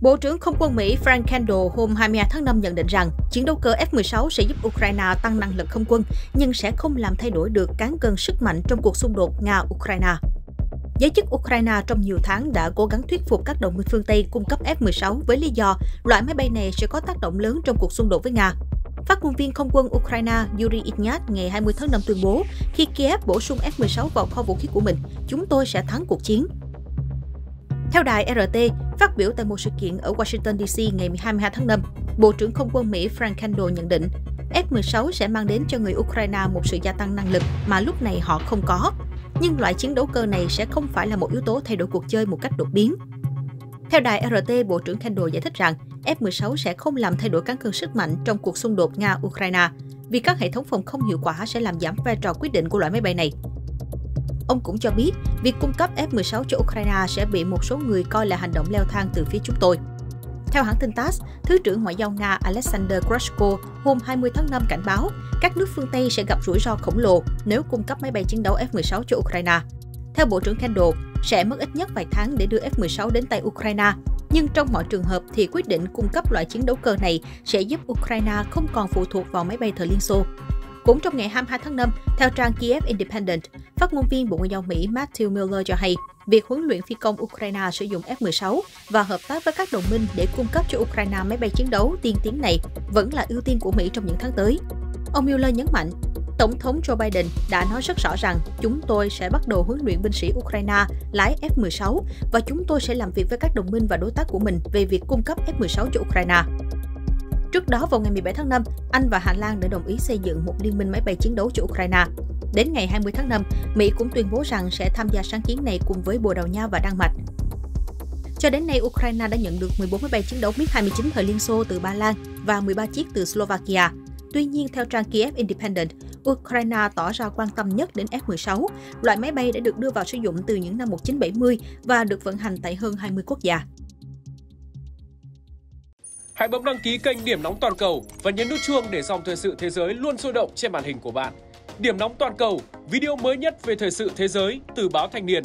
Bộ trưởng Không quân Mỹ Frank Kendall hôm 22 tháng 5 nhận định rằng chiến đấu cơ F-16 sẽ giúp Ukraine tăng năng lực không quân, nhưng sẽ không làm thay đổi được cán cân sức mạnh trong cuộc xung đột Nga-Ukraine. Giới chức Ukraine trong nhiều tháng đã cố gắng thuyết phục các đồng minh phương Tây cung cấp F-16 với lý do loại máy bay này sẽ có tác động lớn trong cuộc xung đột với Nga. Phát ngôn viên không quân Ukraine Yuri Ignat ngày 20 tháng 5 tuyên bố, khi Kiev bổ sung F-16 vào kho vũ khí của mình, chúng tôi sẽ thắng cuộc chiến. Theo đài RT, phát biểu tại một sự kiện ở Washington DC ngày 22 tháng 5, Bộ trưởng Không quân Mỹ Frank Kendall nhận định F-16 sẽ mang đến cho người Ukraine một sự gia tăng năng lực mà lúc này họ không có. Nhưng loại chiến đấu cơ này sẽ không phải là một yếu tố thay đổi cuộc chơi một cách đột biến. Theo đài RT, Bộ trưởng Kendall giải thích rằng F-16 sẽ không làm thay đổi cán cân sức mạnh trong cuộc xung đột Nga-Ukraine, vì các hệ thống phòng không hiệu quả sẽ làm giảm vai trò quyết định của loại máy bay này. Ông cũng cho biết, việc cung cấp F-16 cho Ukraine sẽ bị một số người coi là hành động leo thang từ phía chúng tôi. Theo hãng tin TASS, Thứ trưởng Ngoại giao Nga Alexander Grushko hôm 20 tháng 5 cảnh báo các nước phương Tây sẽ gặp rủi ro khổng lồ nếu cung cấp máy bay chiến đấu F-16 cho Ukraine. Theo Bộ trưởng Kendall, sẽ mất ít nhất vài tháng để đưa F-16 đến tay Ukraine. Nhưng trong mọi trường hợp thì quyết định cung cấp loại chiến đấu cơ này sẽ giúp Ukraine không còn phụ thuộc vào máy bay thời Liên Xô. Cũng trong ngày 22 tháng 5, theo trang Kiev Independent, phát ngôn viên Bộ Ngoại giao Mỹ Matthew Miller cho hay, việc huấn luyện phi công Ukraine sử dụng F-16 và hợp tác với các đồng minh để cung cấp cho Ukraine máy bay chiến đấu tiên tiến này vẫn là ưu tiên của Mỹ trong những tháng tới. Ông Miller nhấn mạnh, Tổng thống Joe Biden đã nói rất rõ rằng chúng tôi sẽ bắt đầu huấn luyện binh sĩ Ukraine lái F-16 và chúng tôi sẽ làm việc với các đồng minh và đối tác của mình về việc cung cấp F-16 cho Ukraine. Trước đó vào ngày 17 tháng 5, Anh và Hà Lan đã đồng ý xây dựng một liên minh máy bay chiến đấu cho Ukraine. Đến ngày 20 tháng 5, Mỹ cũng tuyên bố rằng sẽ tham gia sáng kiến này cùng với Bồ Đào Nha và Đan Mạch. Cho đến nay, Ukraine đã nhận được 14 máy bay chiến đấu MiG-29 thời Liên Xô từ Ba Lan và 13 chiếc từ Slovakia. Tuy nhiên, theo trang Kiev Independent, Ukraine tỏ ra quan tâm nhất đến F-16. Loại máy bay đã được đưa vào sử dụng từ những năm 1970 và được vận hành tại hơn 20 quốc gia. Hãy bấm đăng ký kênh Điểm Nóng Toàn Cầu và nhấn nút chuông để dòng thời sự thế giới luôn sôi động trên màn hình của bạn. Điểm Nóng Toàn Cầu, video mới nhất về thời sự thế giới từ báo Thanh niên